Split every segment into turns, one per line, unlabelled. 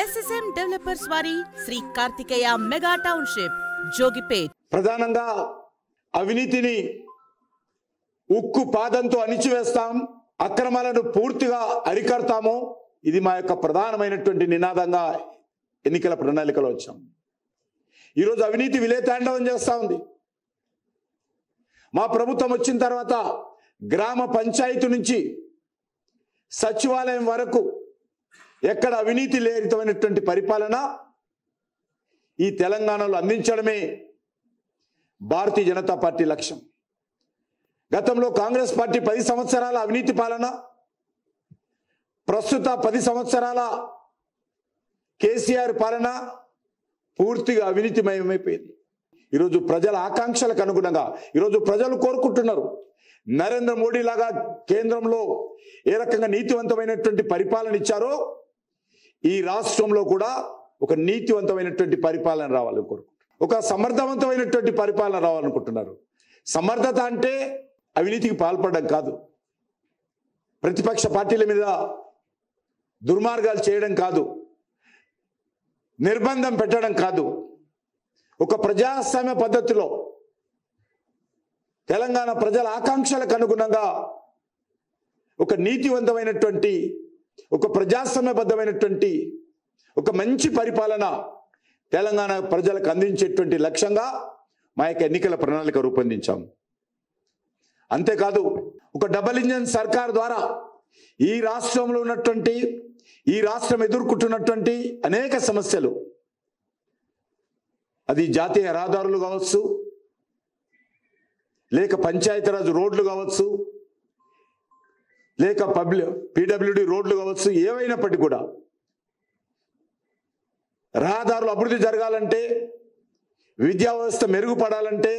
SSM developers వారి Shri Karthikeya mega township Jogipet.
ప్రధానంగా అవినీతిని ఉక్కు పాదంతో అణిచివేస్తాం అక్రమాలను పూర్తిగా అరికడతాము. ఇది మా యొక్క ప్రధానమైనటువంటి నినాదంగా ఎన్నికల ప్రణాళికలో వచ్చాం. ఈరోజు అవినీతి విలేతాండవం చేస్తూ ఉంది. మా ప్రభుత్వం వచ్చిన తర్వాత గ్రామ పంచాయతీ నుంచి సచివాలయం వరకు ఎక్కడ అవినీతి లేరితమైనటువంటి పరిపాలన ఈ తెలంగాణలో అందించడమే భారతీయ జనతా పార్టీ లక్ష్యం. గతంలో కాంగ్రెస్ పార్టీ పది సంవత్సరాల అవినీతి పాలన ప్రస్తుత పది సంవత్సరాల కేసీఆర్ పాలన పూర్తిగా అవినీతిమయమైపోయింది. ఈరోజు ప్రజల ఆకాంక్షలకు అనుగుణంగా ఈరోజు ప్రజలు కోరుకుంటున్నారు నరేంద్ర మోడీ లాగా కేంద్రంలో ఏ రకంగా నీతివంతమైనటువంటి పరిపాలన ఇచ్చారో ఈ రాష్ట్రంలో కూడా ఒక నీతివంతమైనటువంటి పరిపాలన రావాలని కోరుకుంటున్నారు. ఒక సమర్థవంతమైనటువంటి పరిపాలన రావాలనుకుంటున్నారు. సమర్థత అంటే అవినీతికి పాల్పడడం కాదు. ప్రతిపక్ష పార్టీల మీద దుర్మార్గాలు చేయడం కాదు. నిర్బంధం పెట్టడం కాదు. ఒక ప్రజాస్వామ్య పద్ధతిలో తెలంగాణ ప్రజల ఆకాంక్షలకు అనుగుణంగా ఒక నీతివంతమైనటువంటి ఒక ప్రజాస్వామ్యబద్ధమైనటువంటి ఒక మంచి పరిపాలన తెలంగాణ ప్రజలకు అందించేటువంటి లక్ష్యంగా మా యొక్క ఎన్నికల ప్రణాళిక రూపొందించాం. అంతేకాదు ఒక డబల్ ఇంజన్ సర్కార్ ద్వారా ఈ రాష్ట్రంలో ఉన్నటువంటి ఈ రాష్ట్రం ఎదుర్కొంటున్నటువంటి అనేక సమస్యలు. అది జాతీయ రహదారులు కావచ్చు లేక పంచాయతీరాజ్ రోడ్లు కావచ్చు లేక పబ్లిక్ పీడబ్ల్యూడి రోడ్లు కావచ్చు ఏమైనప్పటికీ కూడా రహదారులు అభివృద్ధి జరగాలంటే విద్యా వ్యవస్థ మెరుగుపడాలంటే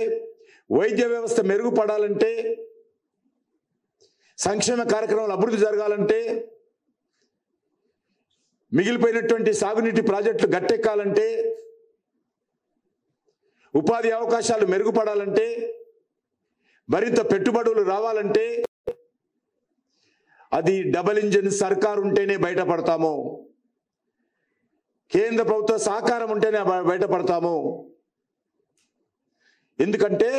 వైద్య వ్యవస్థ మెరుగుపడాలంటే సంక్షేమ కార్యక్రమాలు అభివృద్ధి జరగాలంటే మిగిలిపోయినటువంటి సాగునీటి ప్రాజెక్టులు గట్టెక్కాలంటే ఉపాధి అవకాశాలు మెరుగుపడాలంటే మరింత పెట్టుబడులు రావాలంటే అది డబల్ ఇంజిన్ సర్కార్ ఉంటేనే బయటపడతాము. కేంద్ర ప్రభుత్వ సహకారం ఉంటేనే బయటపడతాము. ఎందుకంటే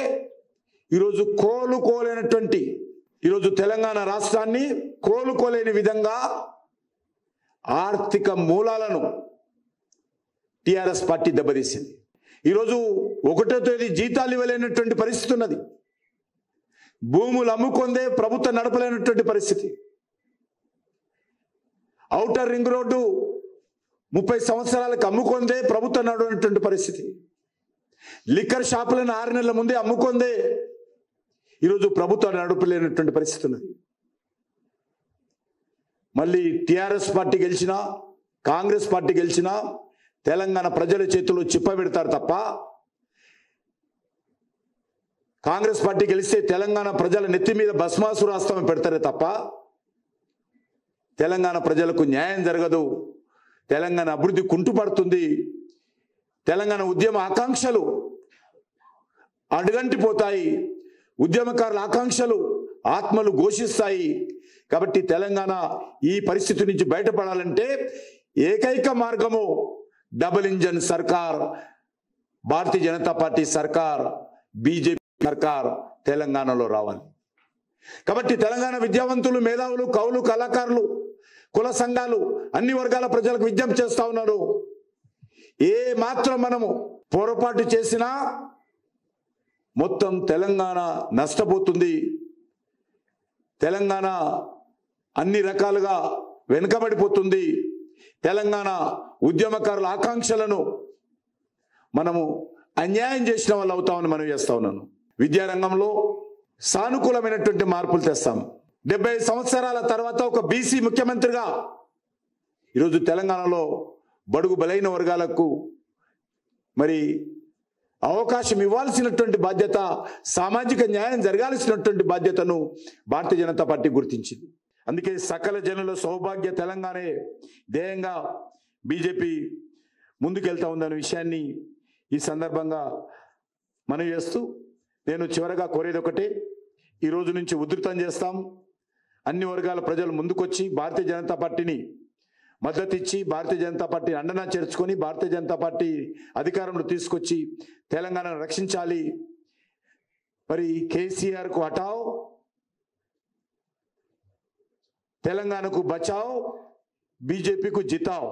ఈరోజు కోలుకోలేనటువంటి ఈరోజు తెలంగాణ రాష్ట్రాన్ని కోలుకోలేని విధంగా ఆర్థిక మూలాలను టిఆర్ఎస్ పార్టీ దెబ్బతీసింది. ఈరోజు ఒకటో తేదీ జీతాలు ఇవ్వలేనటువంటి పరిస్థితి ఉన్నది. భూములు అమ్ముకొందే ప్రభుత్వం నడపలేనటువంటి పరిస్థితి. ఔటర్ రింగ్ రోడ్డు ముప్పై సంవత్సరాలకు అమ్ముకుందే ప్రభుత్వం నడవనటువంటి పరిస్థితి. లిక్కర్ షాపులను ఆరు నెలల ముందే అమ్ముకుందే ఈరోజు ప్రభుత్వం నడపలేనటువంటి పరిస్థితి ఉన్నది. మళ్ళీ టిఆర్ఎస్ పార్టీ గెలిచినా కాంగ్రెస్ పార్టీ గెలిచినా తెలంగాణ ప్రజల చేతుల్లో చిప్పబెడతారు తప్ప కాంగ్రెస్ పార్టీ గెలిస్తే తెలంగాణ ప్రజల నెత్తి మీద భస్మాసురాస్తం పెడతారే తప్ప తెలంగాణ ప్రజలకు న్యాయం జరగదు. తెలంగాణ అభివృద్ధి కుంటుపడుతుంది. తెలంగాణ ఉద్యమ ఆకాంక్షలు అడుగంటిపోతాయి. ఉద్యమకారుల ఆకాంక్షలు ఆత్మలు ఘోషిస్తాయి. కాబట్టి తెలంగాణ ఈ పరిస్థితి నుంచి బయటపడాలంటే ఏకైక మార్గము డబుల్ ఇంజన్ సర్కార్ భారతీయ జనతా పార్టీ సర్కార్ బీజేపీ సర్కార్ తెలంగాణలో రావాలి. కాబట్టి తెలంగాణ విద్యావంతులు మేధావులు కవులు కళాకారులు కుల సంఘాలు అన్ని వర్గాల ప్రజలకు విజ్ఞప్తి చేస్తా ఉన్నారు ఏ మాత్రం మనము పొరపాటు చేసినా మొత్తం తెలంగాణ నష్టపోతుంది. తెలంగాణ అన్ని రకాలుగా వెనుకబడిపోతుంది. తెలంగాణ ఉద్యమకారుల ఆకాంక్షలను మనము అన్యాయం చేసిన వాళ్ళు అవుతామని మనం చేస్తా ఉన్నాను. విద్యారంగంలో సానుకూలమైనటువంటి మార్పులు తెస్తాం. డెబ్బై సంవత్సరాల తర్వాత ఒక బీసీ ముఖ్యమంత్రిగా ఈరోజు తెలంగాణలో బడుగు బలైన వర్గాలకు మరి అవకాశం ఇవ్వాల్సినటువంటి బాధ్యత సామాజిక న్యాయం జరగాల్సినటువంటి బాధ్యతను భారతీయ జనతా పార్టీ గుర్తించింది. అందుకే సకల జనుల సౌభాగ్య తెలంగాణే ధ్యేయంగా బీజేపీ ముందుకెళ్తా ఉందనే విషయాన్ని ఈ సందర్భంగా మనం చేస్తూ నేను చివరగా కోరేది ఒకటే ఈరోజు నుంచి ఉధృతం చేస్తాం. అన్ని వర్గాల ప్రజలు ముందుకొచ్చి భారతీయ జనతా పార్టీని మద్దతు ఇచ్చి భారతీయ జనతా పార్టీ అండనా చేర్చుకొని భారతీయ జనతా పార్టీ అధికారంలో తీసుకొచ్చి తెలంగాణను రక్షించాలి. మరి కేసీఆర్కు హటావ్ తెలంగాణకు బచావ్ బీజేపీకు జితావ్.